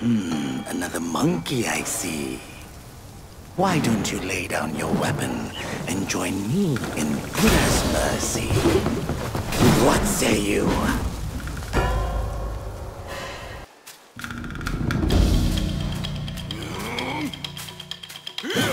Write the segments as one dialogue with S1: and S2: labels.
S1: Hmm, another monkey I see. Why don't you lay down your weapon and join me in Buddha's mercy? What say you? Hmm?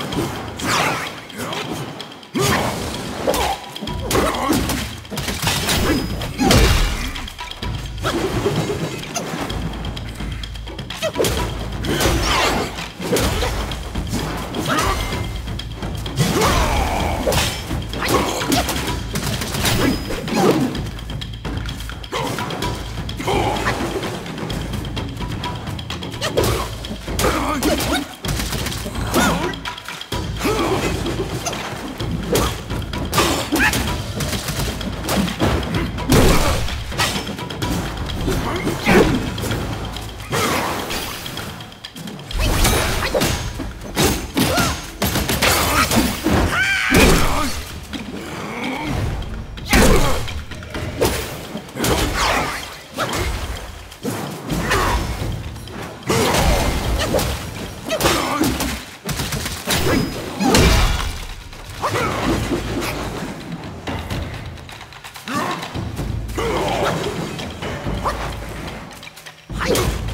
S1: はい。